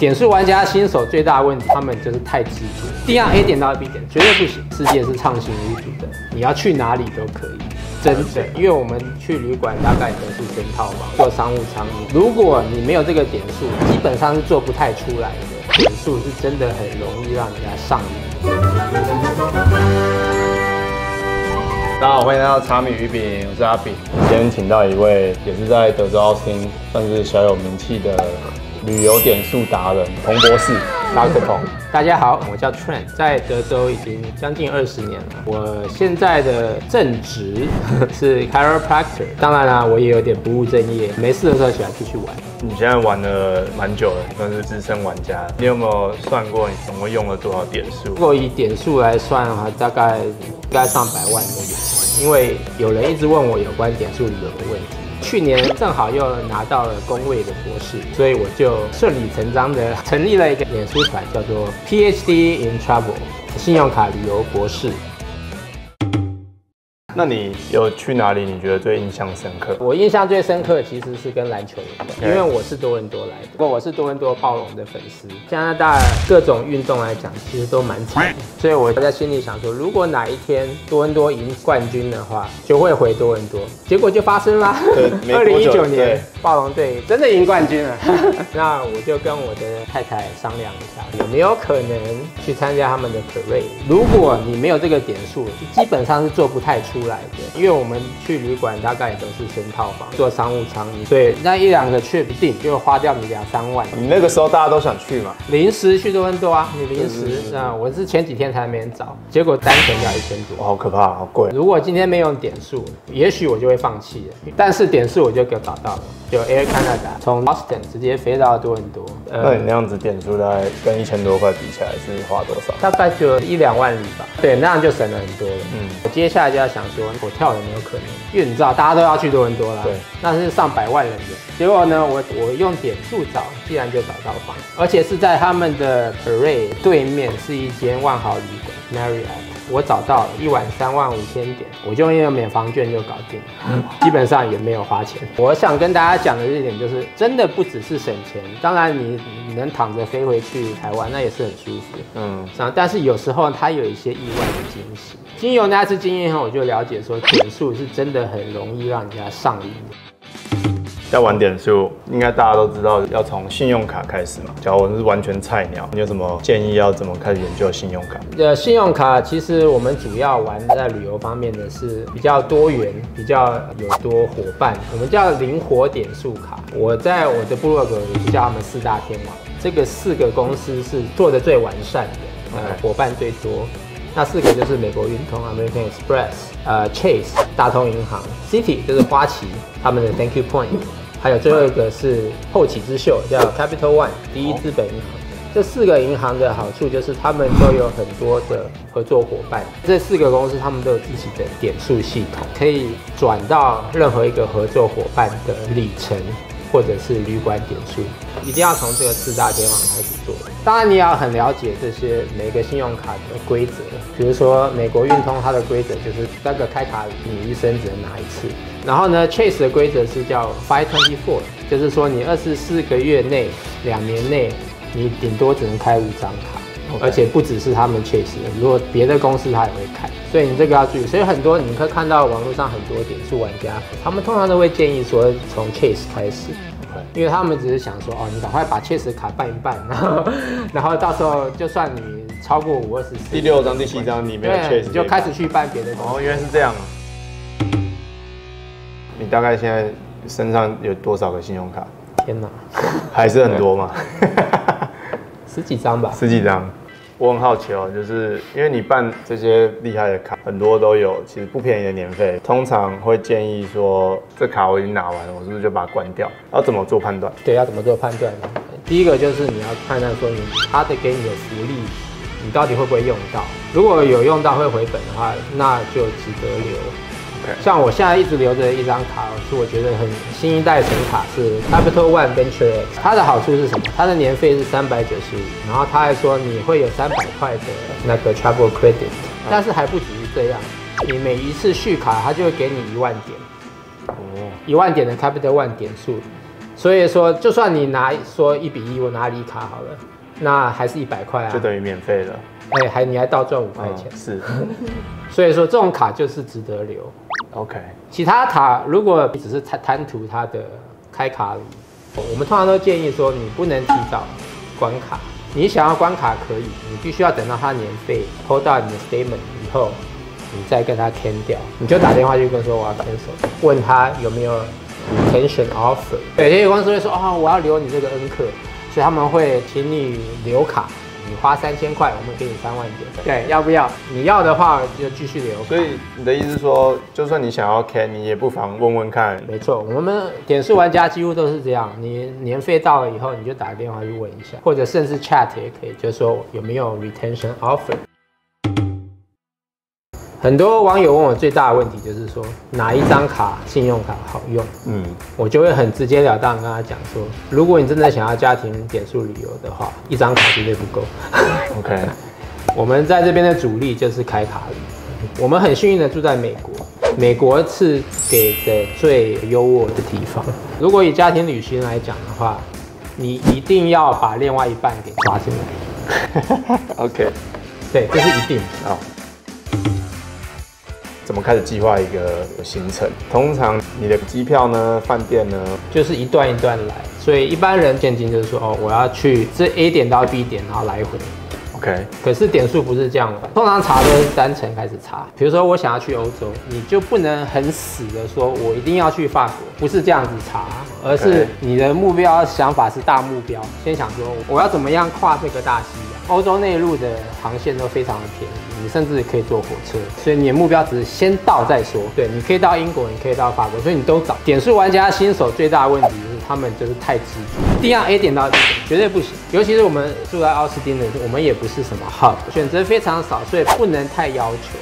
点数玩家新手最大的问题，他们就是太执着，一定要 A 点到 B 点，绝对不行。世界是畅行无阻的，你要去哪里都可以，真的。因为我们去旅馆大概都是全套房，做商务舱，如果你没有这个点数，基本上是做不太出来的。点数是真的很容易让人家上瘾。大家好，欢迎来到茶米鱼饼，我是阿炳。今天请到一位也是在德州奥斯汀算是小有名气的旅游点数达人彭博士，大克彭。大家好，我叫 Trent，在德州已经将近二十年了。我现在的正职是 chiropractor，当然啦，我也有点不务正业，没事的时候喜欢出去玩。你现在玩了蛮久了，算是资深玩家。你有没有算过你总共用了多少点数？如果以点数来算的话，大概应该上百万都有。因为有人一直问我有关点数旅游的问题。去年正好又拿到了工位的博士，所以我就顺理成章的成立了一个脸书团，叫做 PhD in Trouble 信用卡旅游博士。那你有去哪里？你觉得最印象深刻？我印象最深刻其实是跟篮球有关，因为我是多伦多来的。不过我是多伦多暴龙的粉丝。加拿大各种运动来讲，其实都蛮惨，所以我在心里想说，如果哪一天多伦多赢冠军的话，就会回多伦多。结果就发生了，二零一九年暴龙队真的赢冠军了。那我就跟我的太太商量一下，有没有可能去参加他们的 parade？如果你没有这个点数，基本上是做不太出。出来的，因为我们去旅馆大概也都是先套房，做商务舱，所以那一两个去不定就花掉你两三万。你那个时候大家都想去嘛？临时去多伦多啊，你临时啊，我是前几天才没人找，结果单程要一千多，好可怕，好贵。如果今天没用点数，也许我就会放弃了。但是点数我就给找到了，就 Air Canada 从 Boston 直接飞到多伦多。那你那样子点数大概跟一千多块比起来是花多少？大概就一两万里吧。对，那样就省了很多了。嗯，我接下来就要想。说我跳有没有可能？因为你知道大家都要去多伦多啦，对，那是上百万人的。结果呢，我我用点数找，竟然就找到房，而且是在他们的 parade 对面是一间万豪旅馆 Marriott。我找到了一晚三万五千点，我就用免房券就搞定，基本上也没有花钱。我想跟大家讲的一点就是，真的不只是省钱，当然你你能躺着飞回去台湾，那也是很舒服。嗯，但是有时候它有一些意外的惊喜。经由那次经验后，我就了解说点数是真的很容易让人家上瘾。要玩点数，应该大家都知道要从信用卡开始嘛。假如我是完全菜鸟，你有什么建议要怎么开始研究信用卡？呃，信用卡其实我们主要玩在旅游方面的是比较多元，比较有多伙伴，我们叫灵活点数卡。我在我的部落格也是叫他们四大天王，这个四个公司是做的最完善的，呃，伙伴最多。那四个就是美国运通 American Express，呃，Chase 大通银行，City 就是花旗他们的 Thank You Point。还有最后一个是后起之秀，叫 Capital One 第一资本银行。这四个银行的好处就是他们都有很多的合作伙伴。这四个公司他们都有自己的点数系统，可以转到任何一个合作伙伴的里程或者是旅馆点数。一定要从这个四大天王开始做。当然你也要很了解这些每个信用卡的规则。比如说美国运通它的规则就是那个开卡你一生只能拿一次。然后呢，Chase 的规则是叫 Five Twenty Four，就是说你二十四个月内、两年内，你顶多只能开五张卡，而且不只是他们 Chase，如果别的公司他也会看，所以你这个要注意。所以很多你可以看到网络上很多点数玩家，他们通常都会建议说从 Chase 开始，因为他们只是想说哦，你赶快把 Chase 卡办一办，然 后然后到时候就算你超过五二十四，第六张、第七张你没有 Chase，你就开始去办别的。哦，原来是这样啊。你大概现在身上有多少个信用卡？天哪，还是很多嘛？十几张吧。十几张。我很好奇哦，就是因为你办这些厉害的卡，很多都有其实不便宜的年费，通常会建议说，这卡我已经拿完了，我是不是就把它关掉？要怎么做判断？对，要怎么做判断呢？第一个就是你要判断说，你他的给你的福利，你到底会不会用到？如果有用到会回本的话，那就值得留。像我现在一直留着一张卡，是我觉得很新一代神卡，是 Capital One Venture X。它的好处是什么？它的年费是三百九十五，然后他还说你会有三百块的那个 Travel Credit。但是还不只是这样，你每一次续卡，它就会给你一万点，哦，一万点的 Capital One 点数。所以说，就算你拿说一比一，我拿里卡好了，那还是一百块啊，就等于免费了。哎，还你还倒赚五块钱，嗯是 所以说这种卡就是值得留。OK，其他卡如果你只是贪贪图它的开卡礼，我们通常都建议说你不能提早关卡。你想要关卡可以，你必须要等到它年费抽到你的 statement 以后，你再跟他签掉，你就打电话去跟说我要 cancel，问他有没有 retention offer。对，这些公司会说哦，我要留你这个恩客，所以他们会请你留卡。你花三千块，我们给你三万九。对，要不要？你要的话就继续留。所以你的意思是说，就算你想要 can，你也不妨问问看。没错，我们点数玩家几乎都是这样。你年费到了以后，你就打个电话去问一下，或者甚至 chat 也可以，就是说有没有 retention offer。很多网友问我最大的问题就是说，哪一张卡信用卡好用？嗯，我就会很直截了当地跟他讲说，如果你真的想要家庭点数旅游的话，一张卡绝对不够。OK，我们在这边的主力就是开卡旅。我们很幸运的住在美国，美国是给的最优渥的地方。如果以家庭旅行来讲的话，你一定要把另外一半给抓进来，OK，对，这是一定的。怎么开始计划一个行程？通常你的机票呢、饭店呢？就是一段一段来，所以一般人现金就是说，哦，我要去这 A 点到 B 点，然后来回。OK，可是点数不是这样玩，通常查都是单程开始查。比如说我想要去欧洲，你就不能很死的说我一定要去法国，不是这样子查，而是你的目标想法是大目标，先想说我要怎么样跨这个大西洋。欧洲内陆的航线都非常的便宜，你甚至可以坐火车，所以你的目标只是先到再说。对，你可以到英国，你可以到法国，所以你都找。点数玩家新手最大的问题就是他们就是太执着，一定要 A 点到点，绝对不行。尤其是我们住在奥斯汀的，我们也不是什么 hub，选择非常少，所以不能太要求。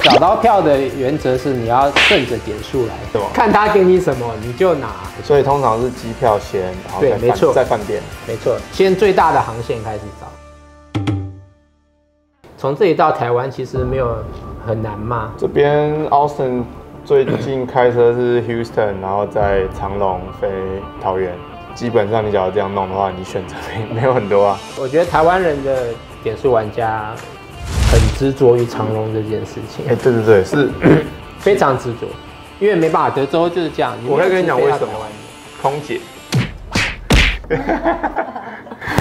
找到票的原则是你要顺着点数来对吧，看他给你什么你就拿。所以通常是机票先，然后再饭对没错在饭店。没错，先最大的航线开始找。从这里到台湾其实没有很难嘛，这边 Austin 最近开车是 Houston，然后在长隆飞桃园。基本上你只要这样弄的话，你选择没没有很多啊。我觉得台湾人的点数玩家很执着于长隆这件事情哎、，对对对，是 非常执着，因为没办法，德州就是这样。我可以跟你讲为什么空姐。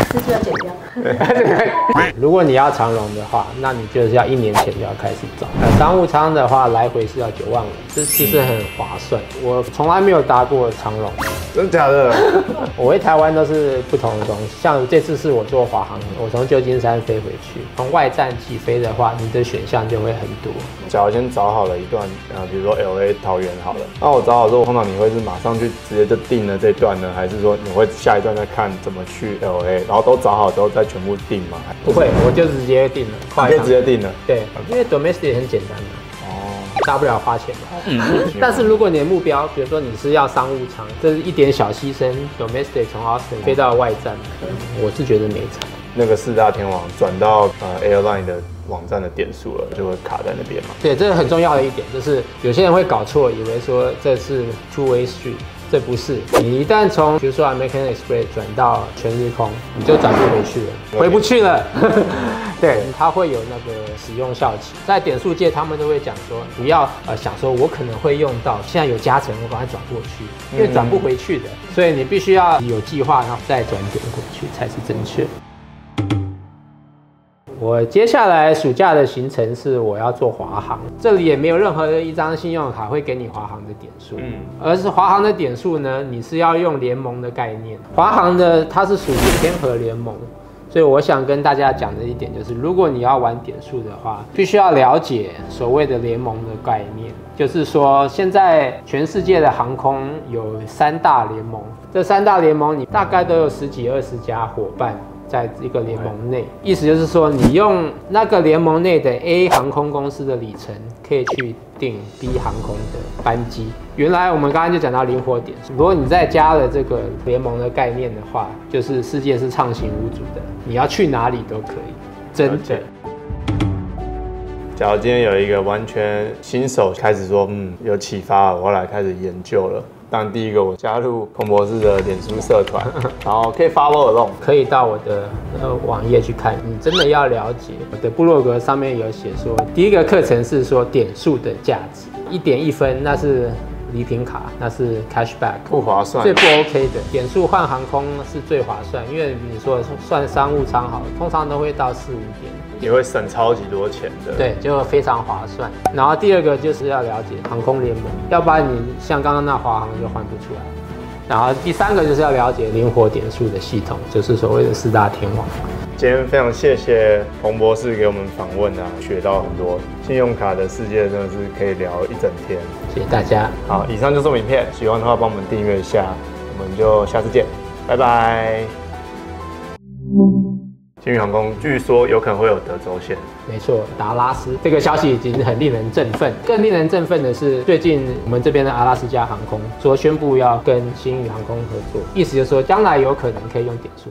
这就要剪掉。如果你要长龙的话，那你就是要一年前就要开始找。呃，商务舱的话，来回是要九万五，这其实很划算。我从来没有搭过长龙，真的假的？我回台湾都是不同的东西。像这次是我坐华航，我从旧金山飞回去，从外站起飞的话，你的选项就会很多。假如先找好了一段，呃，比如说 L A 桃园好了，那我找好之后，通常你会是马上去直接就定了这段呢，还是说你会下一段再看怎么去 L A，然后都找好之后再全部定吗？不会，我就直接定了，快你就直接定了。对，因为 domestic 很简单的。哦，大不了花钱嘛。但是如果你的目标，比如说你是要商务舱，这是一点小牺牲，domestic 从 Austin 飞到外站，我是觉得没差。那个四大天王转到呃 airline 的网站的点数了，就会卡在那边嘛。对，这是很重要的一点，就是有些人会搞错，以为说这是 two way street，这不是。你一旦从比如说 American Express 转到全日空，你就转不回去了，回不去了。对，它会有那个使用效期，在点数界他们都会讲说，不要呃想说我可能会用到，现在有加成，我把它转过去，因为转不回去的，所以你必须要有计划，然后再转点过去才是正确。我接下来暑假的行程是我要做华航，这里也没有任何的一张信用卡会给你华航的点数，嗯而是华航的点数呢，你是要用联盟的概念。华航的它是属于天河联盟，所以我想跟大家讲的一点就是，如果你要玩点数的话，必须要了解所谓的联盟的概念，就是说现在全世界的航空有三大联盟，这三大联盟你大概都有十几二十家伙伴。在一个联盟内，意思就是说，你用那个联盟内的 A 航空公司的里程，可以去订 B 航空的班机。原来我们刚刚就讲到灵活点，如果你再加了这个联盟的概念的话，就是世界是畅行无阻的，你要去哪里都可以，真的。假如今天有一个完全新手开始说，嗯，有启发了，我来开始研究了，当然第一个我加入彭博士的脸书社团，然后可以 follow along。可以到我的呃网页去看。你真的要了解我的部落格上面有写说，第一个课程是说点数的价值，一点一分那是礼品卡，那是 cashback。不划算最，不 OK 的点数换航空是最划算，因为你说算商务舱好了，通常都会到四五点，也会省超级多钱的。，对，就非常划算。然后第二个就是要了解航空联盟，要不然你像刚刚那华航就换不出来。然后第三个就是要了解灵活点数的系统，就是所谓的四大天王。今天非常谢谢彭博士给我们访问啊，学到很多。信用卡的世界真的是可以聊一整天。谢谢大家。好，以上就是我们影片，喜欢的话帮我们订阅一下，我们就下次见，拜拜。金宇航空据说有可能会有德州线，没错，达拉斯这个消息已经很令人振奋。更令人振奋的是，最近我们这边的阿拉斯加航空说宣布要跟新宇航空合作，意思就是说将来有可能可以用点数。